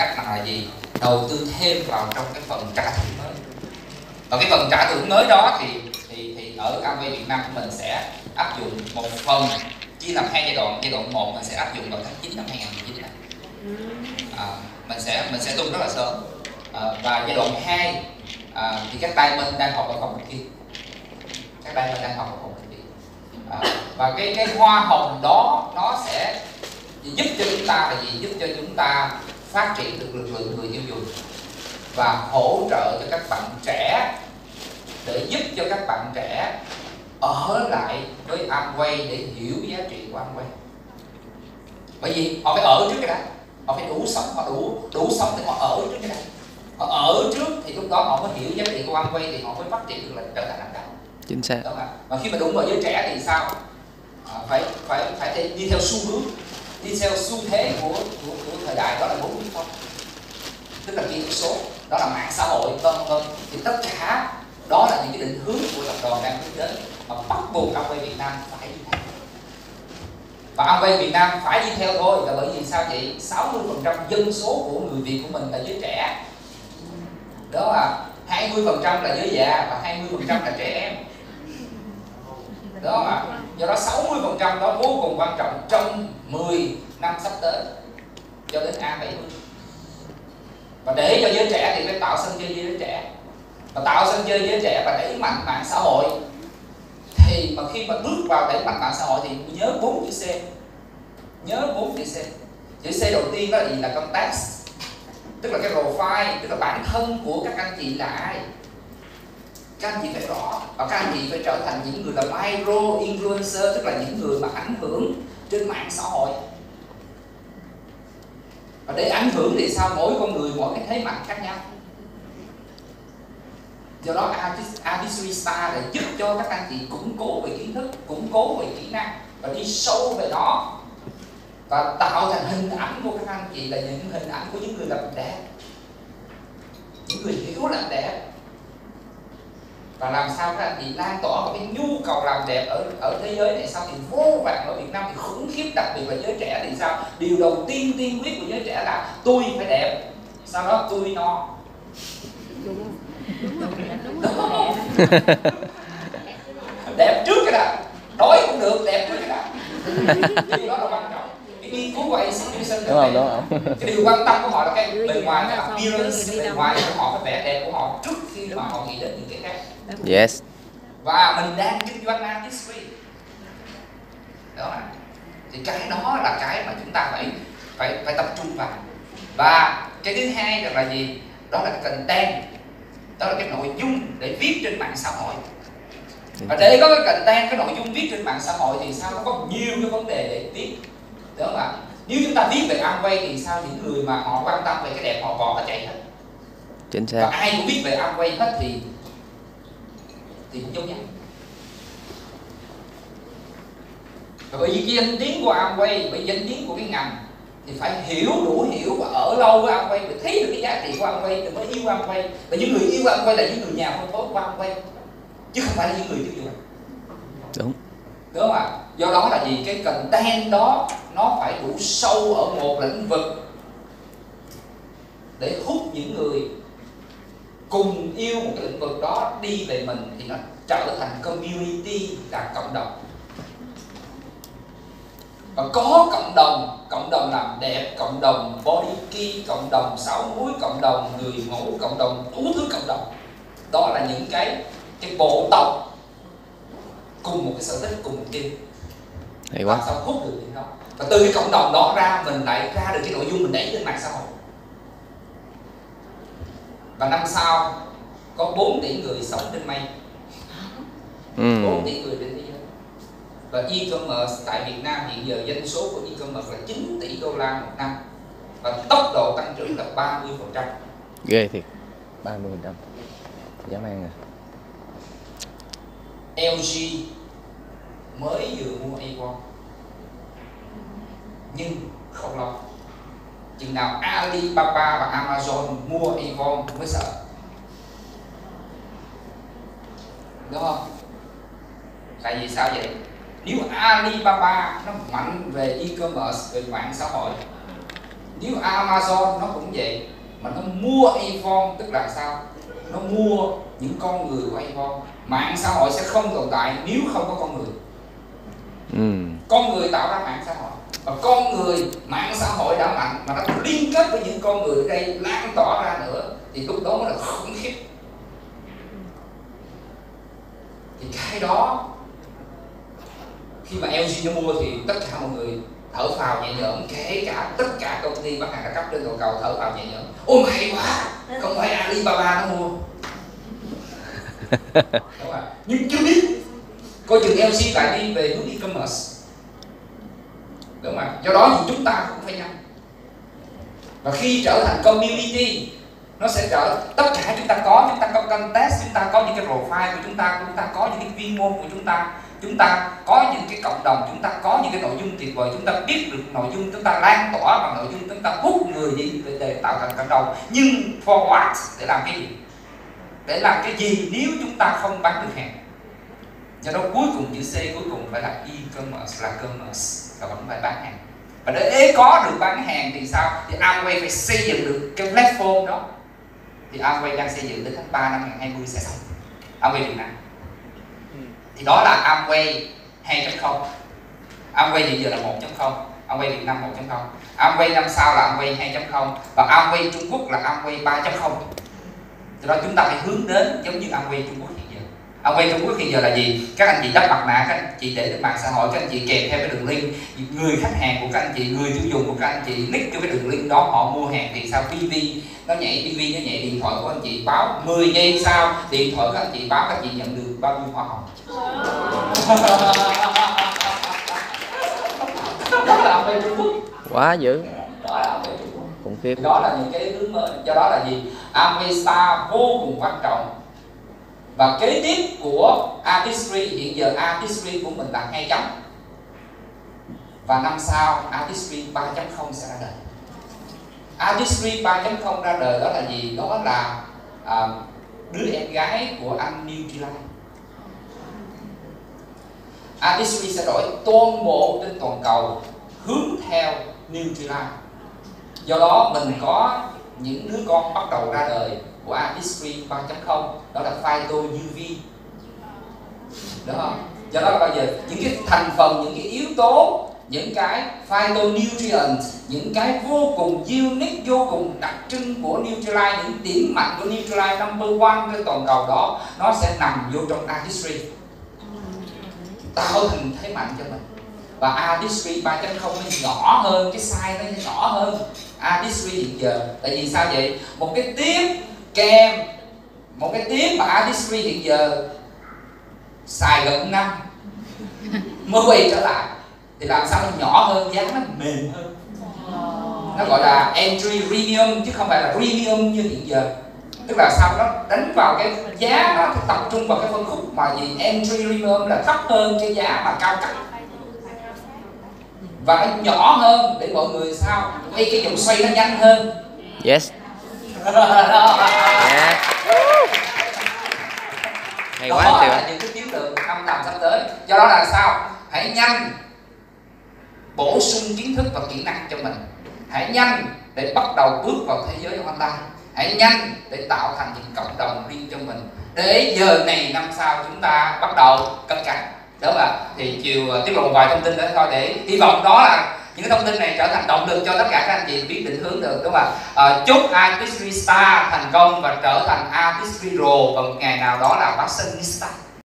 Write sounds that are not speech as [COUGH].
cách là gì? Đầu tư thêm vào trong cái phần trả thưởng mới. Và cái phần trả thưởng mới đó thì thì thì ở Amway Việt Nam của mình sẽ áp dụng một phần chia làm hai giai đoạn. Giai đoạn một mình sẽ áp dụng vào tháng 9 năm 2019 này. À, mình sẽ mình sẽ tung rất là sớm. À, và giai đoạn 2 à, thì các tay mình đang học ở phòng kia. Các tay mình đang học ở phòng kia. À, và cái cái hoa hồng đó nó sẽ giúp cho chúng ta là gì? Giúp cho chúng ta phát triển được lực lượng người tiêu dùng và hỗ trợ cho các bạn trẻ để giúp cho các bạn trẻ ở lại với Amway để hiểu giá trị của Amway. Bởi vì họ phải ở trước cái đó họ phải đủ sống họ đủ đủ sống thì họ ở trước cái đó họ ở trước thì lúc đó họ mới hiểu giá trị của Amway thì họ mới phát triển được là trở thành lãnh đạo. Chính xác. Đúng không và khi mà đúng vào giới trẻ thì sao? À, phải phải phải đi theo xu hướng đi theo xu thế của của, của thời đại đó là bốn không tức là kỹ thuật số đó là mạng xã hội vân vân. Thì tất cả đó là những cái định hướng của tập đoàn đang hướng đến. Mà bắt buộc Amway Việt Nam phải đi theo. Và Amway Việt Nam phải đi theo thôi. Là bởi vì sao vậy 60% dân số của người Việt của mình là giới trẻ. Đó là 20% là giới già và 20% là trẻ em. Đó mà do đó 60% đó vô cùng quan trọng trong 10 năm sắp tới. Cho đến A70 và để cho giới trẻ thì phải tạo sân chơi với giới trẻ. Và tạo sân chơi với giới trẻ và đẩy mạnh mạng xã hội. Thì mà khi mà bước vào đẩy mạnh mạng xã hội thì nhớ bốn chữ C. Nhớ bốn chữ C. Chữ C đầu tiên đó là gì? Là contact tức là cái profile, tức là bản thân của các anh chị là ai? Các anh chị phải rõ. Và các anh chị phải trở thành những người là micro influencer, tức là những người mà ảnh hưởng trên mạng xã hội. Và để ảnh hưởng thì sao? Mỗi con người, mỗi cái thế mạnh khác nhau. Do đó Artistry Star để giúp cho các anh chị củng cố về kiến thức, củng cố về kỹ năng và đi sâu về đó. Và tạo thành hình ảnh của các anh chị là những hình ảnh của những người làm đẹp những người hiểu làm đẹp và làm sao các anh chị lan tỏa một cái nhu cầu làm đẹp ở ở thế giới này sao thì vô vàng ở Việt Nam thì khủng khiếp đặc biệt là giới trẻ thì sao? Điều đầu tiên tiên quyết của giới trẻ là tôi phải đẹp. Sau đó tôi no. Đúng không đẹp trước cái đã. Đói cũng được đẹp trước cái đã. Điều đó là quan trọng. Cái nghiên cứu của institution đúng không đúng không? cái điều quan tâm của họ là cái bề ngoài cái appearance cái bề ngoài của họ cái vẻ đẹp của họ trước khi mà họ nghĩ đến những cái khác yes. Và mình đang kinh doanh artistry đó. Thì cái đó là cái mà chúng ta phải phải phải tập trung vào. Và cái thứ hai là, là gì? Đó là cái content. Đó là cái nội dung để viết trên mạng xã hội. Và để có cái content cái nội dung viết trên mạng xã hội thì sao? Nó có nhiều cái vấn đề để viết đúng không ạ? Nếu chúng ta viết về Amway thì sao? Những người mà họ quan tâm về cái đẹp họ bỏ họ chạy hết. Chính và xác ai cũng biết về Amway hết thì thì cũng giống nhau và bởi vì cái danh tiếng của Amway bởi danh tiếng của cái ngành thì phải hiểu đủ hiểu và ở lâu với Amway để thấy được cái giá trị của Amway thì mới yêu Amway và những người yêu Amway là những người nhà phân phối của Amway chứ không phải là những người tiêu dùng. Đúng. Đúng không ạ? Do đó là gì cái content đó nó phải đủ sâu ở một lĩnh vực để hút những người cùng yêu một cái lĩnh vực đó đi về mình thì nó trở thành community là cộng đồng. Và có cộng đồng cộng đồng làm đẹp cộng đồng body key cộng đồng sáu múi cộng đồng người mẫu cộng đồng đủ thứ cộng đồng. Đó là những cái cái bộ tộc cùng một cái sở thích cùng một tiêu hay và quá sao hút được những đó và từ cái cộng đồng đó ra mình lại ra được cái nội dung mình đẩy lên mạng xã hội và năm sau có 4 tỷ người sống trên mây. Ừ. 4 tỷ người trên thế giới. Và e-commerce tại Việt Nam hiện giờ doanh số của e-commerce là 9 tỷ đô la một năm. Và tốc độ tăng trưởng là 30 phần trăm. Ghê thiệt. 30 phần trăm. Dám ăn à. LG mới vừa mua Avon nhưng không lo chừng nào Alibaba và Amazon mua Avon mới sợ. Đúng không? Tại vì sao vậy? Nếu Alibaba nó mạnh về e-commerce về mạng xã hội nếu Amazon nó cũng vậy mà nó mua Avon tức là sao? Nó mua những con người của Avon. Mạng xã hội sẽ không tồn tại nếu không có con người. Ừ. con người tạo ra mạng xã hội và con người mạng xã hội đã mạnh mà nó liên kết với những con người ở đây lan tỏa ra nữa thì lúc đó mới là khủng khiếp. Thì cái đó khi mà LG nó mua thì tất cả mọi người thở phào nhẹ nhõm kể cả tất cả công ty bán hàng đa cấp trên toàn cầu thở phào nhẹ nhõm. Ôi hay quá! Không phải Alibaba nó mua. [LAUGHS] Đúng không? nhưng chưa biết coi chừng LG lại đi về hướng e-commerce đúng không do đó thì chúng ta cũng phải nhanh và khi trở thành community nó sẽ trở tất cả chúng ta có chúng ta có contest chúng ta có những cái profile của chúng ta chúng ta có những cái chuyên môn của chúng ta chúng ta có những cái cộng đồng chúng ta có những cái nội dung tuyệt vời chúng ta biết được nội dung chúng ta lan tỏa bằng nội dung chúng ta hút người đi để, để tạo thành cộng đồng nhưng for what để làm cái gì để làm cái gì nếu chúng ta không bán được hàng do đó cuối cùng chữ C cuối cùng phải là e-commerce là commerce và vẫn phải bán hàng. Và để có được bán hàng thì sao? Thì Amway phải xây dựng được cái platform đó. Thì Amway đang xây dựng đến tháng 3 năm 2020 sẽ xong. Amway Việt Nam thì đó là Amway 2.0 Amway hiện giờ là 1.0 Amway Việt Nam 1.0 Amway năm sau là Amway 2.0 và Amway Trung Quốc là Amway 3.0 do đó chúng ta phải hướng đến giống như Amway Trung Quốc hiện giờ Amway Trung Quốc hiện giờ là gì? Các anh chị đắp mặt nạ các anh chị để lên mạng xã hội các anh chị kèm theo cái đường link. Người khách hàng của các anh chị người tiêu dùng của các anh chị nick cho cái đường link đó họ mua hàng thì sao? PV nó nhảy PV nó nhảy điện thoại của anh chị báo 10 giây sau. Điện thoại của anh chị báo các anh chị nhận được bao nhiêu hoa hồng? Đó là Amway Trung Quốc quá dữ. Đó là Amway Trung Quốc khủng khiếp. Đó là những cái hướng mới do đó là gì? Amway Star vô cùng quan trọng và kế tiếp của Artistry hiện giờ Artistry của mình là hai chấm. Và năm sau Artistry 3.0 sẽ ra đời. Artistry 3.0 ra đời đó là gì? Đó là à, đứa em gái của anh New Zealand. Artistry sẽ đổi toàn bộ trên toàn cầu hướng theo New Zealand. Do đó mình có những đứa con bắt đầu ra đời của Artistry 3.0 đó là phyto UV đúng không do đó là bây giờ những cái thành phần, những cái yếu tố, những cái phytonutrients những cái vô cùng unique, vô cùng đặc trưng của Nutrilite những điểm mạnh của Nutrilite number one trên toàn cầu đó, nó sẽ nằm vô trong Artistry tạo thành thế mạnh cho mình. Và Artistry 3.0 nó nhỏ hơn, cái size nó nhỏ hơn. Artistry hiện giờ. Tại vì sao vậy? Một cái tiếp kèm một cái tiếp mà Artistry hiện giờ xài gần năm. Mới quay trở lại thì làm sao nó nhỏ hơn giá nó mềm hơn. Nó gọi là entry premium chứ không phải là premium như hiện giờ. Tức là sao nó đánh vào cái giá nó tập trung vào cái phân khúc mà gì? Entry premium là thấp hơn cái giá mà cao cấp. Và nó nhỏ hơn để mọi người sao? Quay cái vòng xoay nó nhanh hơn. Yes [LAUGHS] hay đó quá anh là những cái chiến lược năm năm sắp tới. Do đó là sao? Hãy nhanh bổ sung kiến thức và kỹ năng cho mình. Hãy nhanh để bắt đầu bước vào thế giới online. Hãy nhanh để tạo thành những cộng đồng riêng cho mình. Để giờ này năm sau chúng ta bắt đầu cất cánh đúng không ạ? Thì chiều uh, tiết lộ một vài thông tin đó thôi để hy vọng đó là những thông tin này trở thành động lực cho tất cả các anh chị biết định hướng được đúng không ạ? À, chúc artistry star thành công và trở thành artistry pro và một ngày nào đó là fashionista